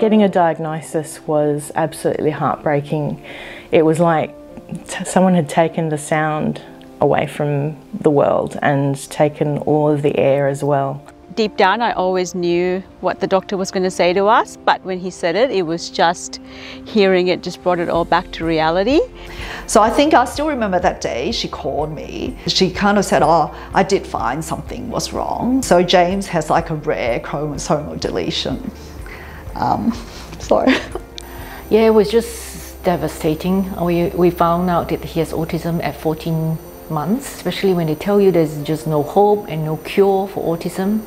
Getting a diagnosis was absolutely heartbreaking. It was like someone had taken the sound away from the world and taken all of the air as well. Deep down, I always knew what the doctor was going to say to us, but when he said it, it was just hearing it just brought it all back to reality. So I think I still remember that day she called me. She kind of said, Oh, I did find something was wrong. So James has like a rare chromosomal deletion. Um, sorry. Yeah, it was just devastating. We, we found out that he has autism at 14 months, especially when they tell you there's just no hope and no cure for autism.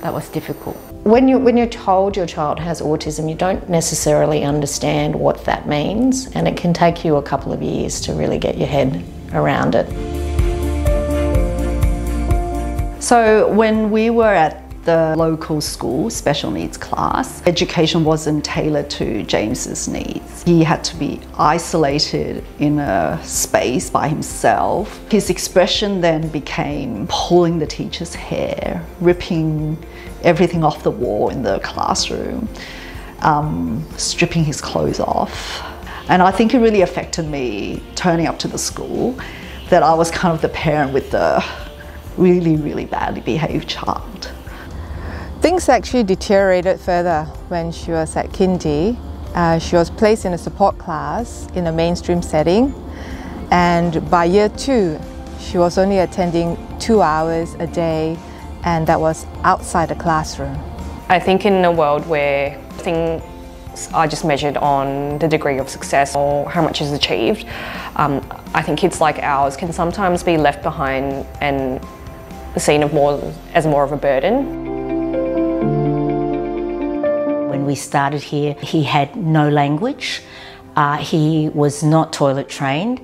That was difficult. When you're, when you're told your child has autism, you don't necessarily understand what that means, and it can take you a couple of years to really get your head around it. So when we were at the local school special needs class. Education wasn't tailored to James's needs. He had to be isolated in a space by himself. His expression then became pulling the teacher's hair, ripping everything off the wall in the classroom, um, stripping his clothes off. And I think it really affected me turning up to the school that I was kind of the parent with the really, really badly behaved child. Things actually deteriorated further when she was at kindy. Uh, she was placed in a support class in a mainstream setting and by year two she was only attending two hours a day and that was outside the classroom. I think in a world where things are just measured on the degree of success or how much is achieved, um, I think kids like ours can sometimes be left behind and seen of more, as more of a burden we started here, he had no language. Uh, he was not toilet trained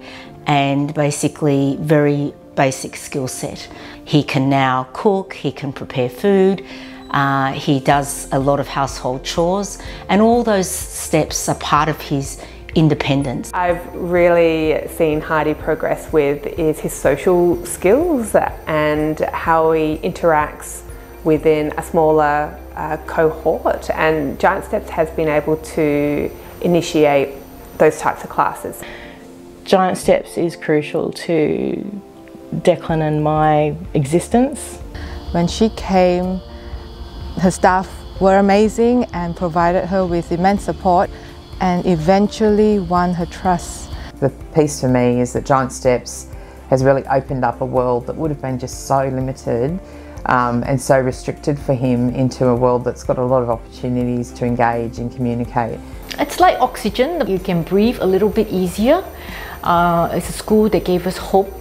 and basically very basic skill set. He can now cook, he can prepare food, uh, he does a lot of household chores and all those steps are part of his independence. I've really seen Hardy progress with is his social skills and how he interacts within a smaller uh, cohort and Giant Steps has been able to initiate those types of classes. Giant Steps is crucial to Declan and my existence. When she came, her staff were amazing and provided her with immense support and eventually won her trust. The piece for me is that Giant Steps has really opened up a world that would have been just so limited um, and so restricted for him into a world that's got a lot of opportunities to engage and communicate. It's like oxygen, you can breathe a little bit easier. Uh, it's a school that gave us hope,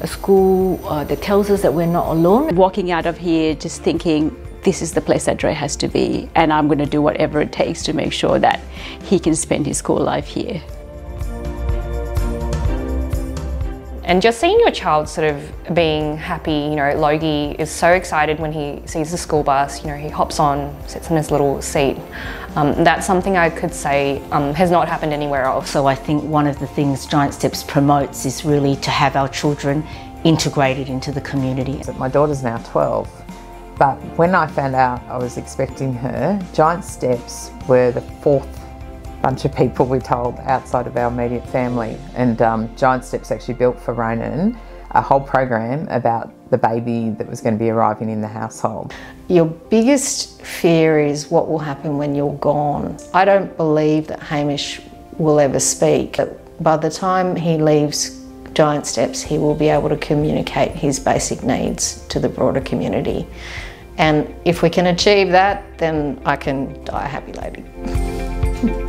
a school uh, that tells us that we're not alone. Walking out of here just thinking, this is the place that Dre has to be and I'm going to do whatever it takes to make sure that he can spend his school life here. And just seeing your child sort of being happy, you know, Logie is so excited when he sees the school bus, you know, he hops on, sits in his little seat. Um, that's something I could say um, has not happened anywhere else. So I think one of the things Giant Steps promotes is really to have our children integrated into the community. My daughter's now 12, but when I found out I was expecting her, Giant Steps were the fourth bunch of people we told outside of our immediate family. And um, Giant Steps actually built for Ronan a whole program about the baby that was going to be arriving in the household. Your biggest fear is what will happen when you're gone. I don't believe that Hamish will ever speak. By the time he leaves Giant Steps, he will be able to communicate his basic needs to the broader community. And if we can achieve that, then I can die a happy lady.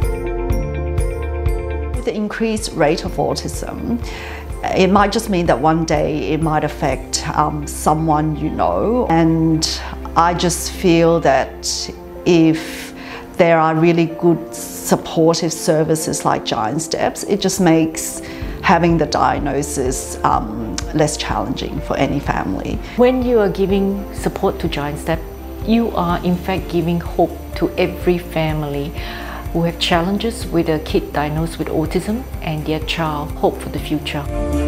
the increased rate of autism, it might just mean that one day it might affect um, someone you know. And I just feel that if there are really good supportive services like Giant Steps, it just makes having the diagnosis um, less challenging for any family. When you are giving support to Giant Step, you are in fact giving hope to every family who have challenges with a kid diagnosed with autism and their child hope for the future.